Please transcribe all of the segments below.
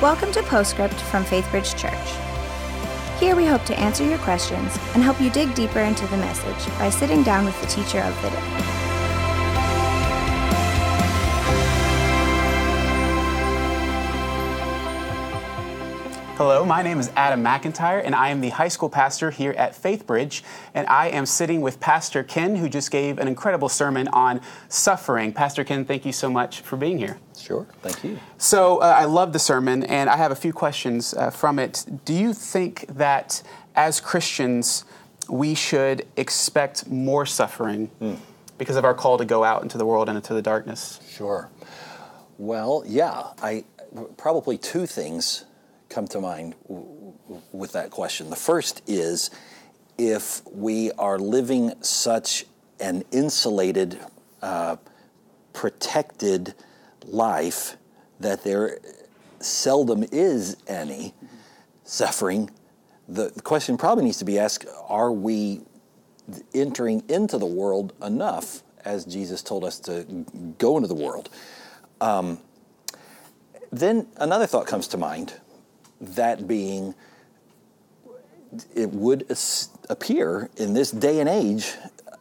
Welcome to Postscript from Faithbridge Church. Here we hope to answer your questions and help you dig deeper into the message by sitting down with the teacher of the day. Hello, my name is Adam McIntire, and I am the high school pastor here at Faithbridge. And I am sitting with Pastor Ken, who just gave an incredible sermon on suffering. Pastor Ken, thank you so much for being here. Sure, thank you. So, uh, I love the sermon, and I have a few questions uh, from it. Do you think that as Christians, we should expect more suffering because of our call to go out into the world and into the darkness? Sure. Well, yeah, I probably two things come to mind w- w- with that question. The first is if we are living such an insulated, uh, protected life that there seldom is any suffering, the, the question probably needs to be asked are we entering into the world enough as Jesus told us to go into the world? Um, then another thought comes to mind that being it would appear in this day and age,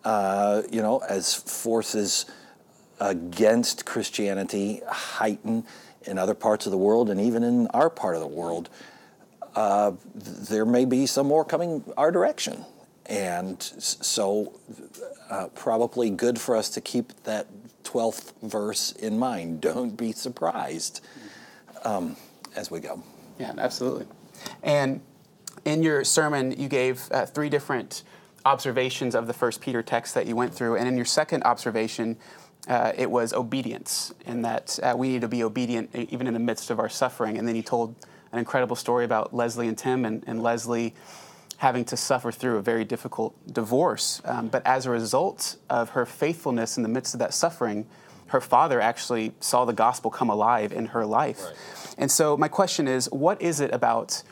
uh, you know, as forces against Christianity heighten in other parts of the world and even in our part of the world, uh, there may be some more coming our direction. And so, uh, probably good for us to keep that 12th verse in mind. Don't be surprised um, as we go. Yeah, absolutely. And in your sermon, you gave uh, three different observations of the First Peter text that you went through, and in your second observation, uh, it was obedience, and that uh, we need to be obedient even in the midst of our suffering. And then you told an incredible story about Leslie and Tim, and, and Leslie having to suffer through a very difficult divorce. Um, but as a result of her faithfulness in the midst of that suffering, her father actually saw the gospel come alive in her life. And so, my question is what is it about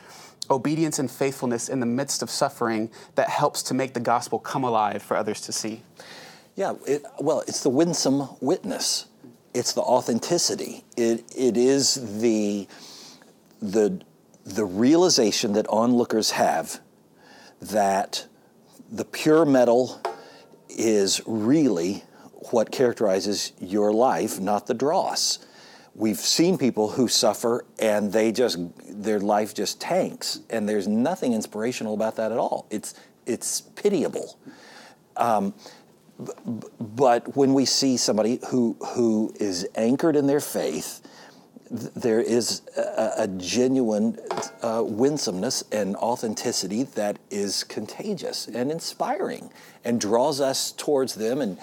obedience and faithfulness in the midst of suffering that helps to make the gospel come alive for others to see? Yeah, it, well, it's the winsome witness. It's the authenticity. It, it is the, the, the realization that onlookers have that the pure metal is really what characterizes your life, not the dross. We've seen people who suffer and they just their life just tanks, and there's nothing inspirational about that at all. It's it's pitiable. But when we see somebody who who is anchored in their faith, there is a, a genuine uh, winsomeness and authenticity that is contagious and inspiring, and draws us towards them. And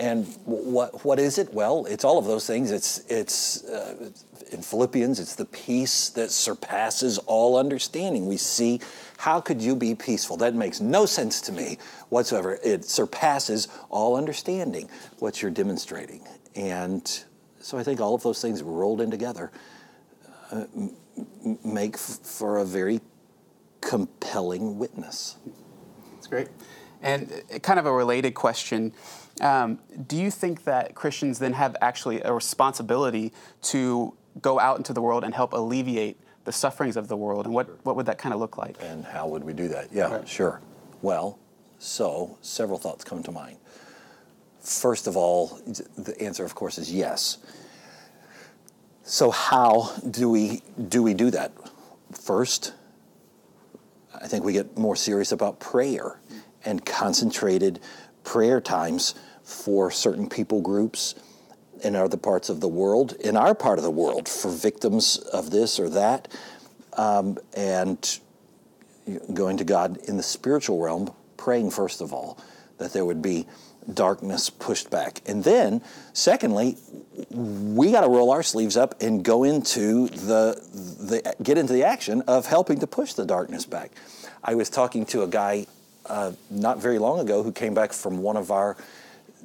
and what what is it? Well, it's all of those things. It's it's uh, in Philippians. It's the peace that surpasses all understanding. We see how could you be peaceful? That makes no sense to me whatsoever. It surpasses all understanding what you're demonstrating, and so I think all of those things rolled in together uh, make f- for a very compelling witness. That's great. And uh, kind of a related question um, Do you think that Christians then have actually a responsibility to go out into the world and help alleviate the sufferings of the world? And what, what would that kind of look like? And how would we do that? Yeah, Right. sure. Well, so several thoughts come to mind. First of all, the answer, of course, is yes. So how do we do we do that? First, I think we get more serious about prayer and concentrated prayer times for certain people groups in other parts of the world, in our part of the world, for victims of this or that, um, and going to God in the spiritual realm, praying first of all that there would be darkness pushed back. And then, secondly, we got to roll our sleeves up and go into the, the get into the action of helping to push the darkness back. I was talking to a guy uh, not very long ago who came back from one of our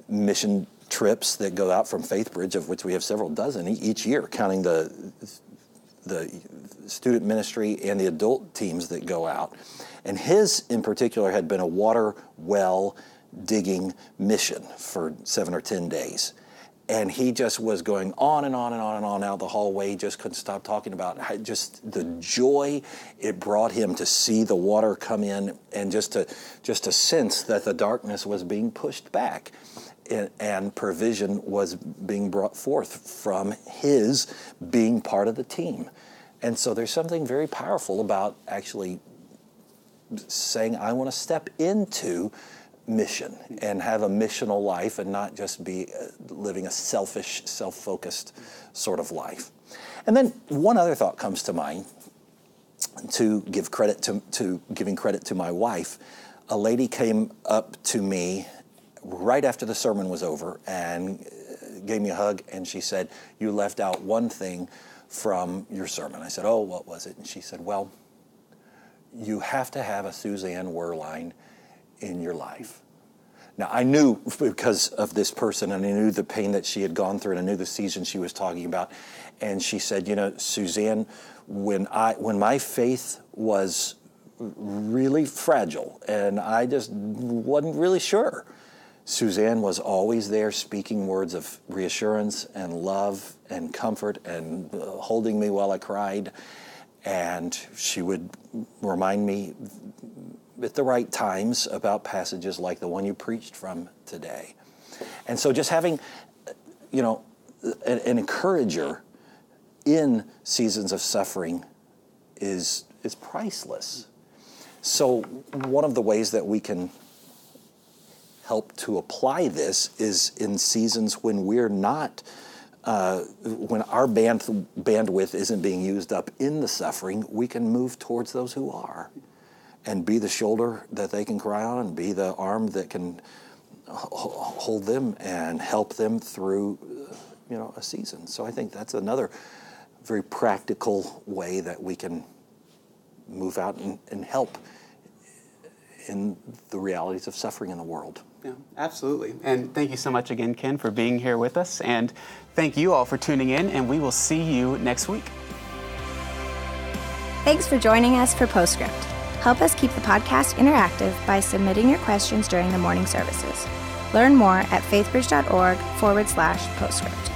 mission trips that go out from Faithbridge, of which we have several dozen each year, counting the the student ministry and the adult teams that go out. And his, in particular, had been a water well digging mission for seven or ten days. And he just was going on and on and on and on out the hallway. He just couldn't stop talking about just the joy it brought him to see the water come in, and just to just a sense that the darkness was being pushed back, and, and provision was being brought forth from his being part of the team. And so there's something very powerful about actually saying, I want to step into mission and have a missional life and not just be uh, living a selfish, self focused sort of life. And then one other thought comes to mind to give credit to, to giving credit to my wife. A lady came up to me right after the sermon was over and uh, gave me a hug and she said, You left out one thing from your sermon. I said, Oh, what was it? And she said, Well, you have to have a Suzanne Werlein in your life. Now, I knew because of this person, and I knew the pain that she had gone through, and I knew the season she was talking about. And she said, You know, Suzanne, when, I, when my faith was really fragile and I just wasn't really sure, Suzanne was always there speaking words of reassurance and love and comfort and uh, holding me while I cried. And she would remind me at the right times about passages like the one you preached from today. And so just having, you know, an, an encourager in seasons of suffering is, is priceless. So one of the ways that we can help to apply this is in seasons when we're not uh, when our band, bandwidth isn't being used up in the suffering, we can move towards those who are and be the shoulder that they can cry on and be the arm that can hold them and help them through uh, you know a season so i think that's another very practical way that we can move out and, and help in the realities of suffering in the world yeah, absolutely. And thank you so much again, Ken, for being here with us. And thank you all for tuning in, and we will see you next week. Thanks for joining us for Postscript. Help us keep the podcast interactive by submitting your questions during the morning services. Learn more at faithbridge.org forward slash postscript.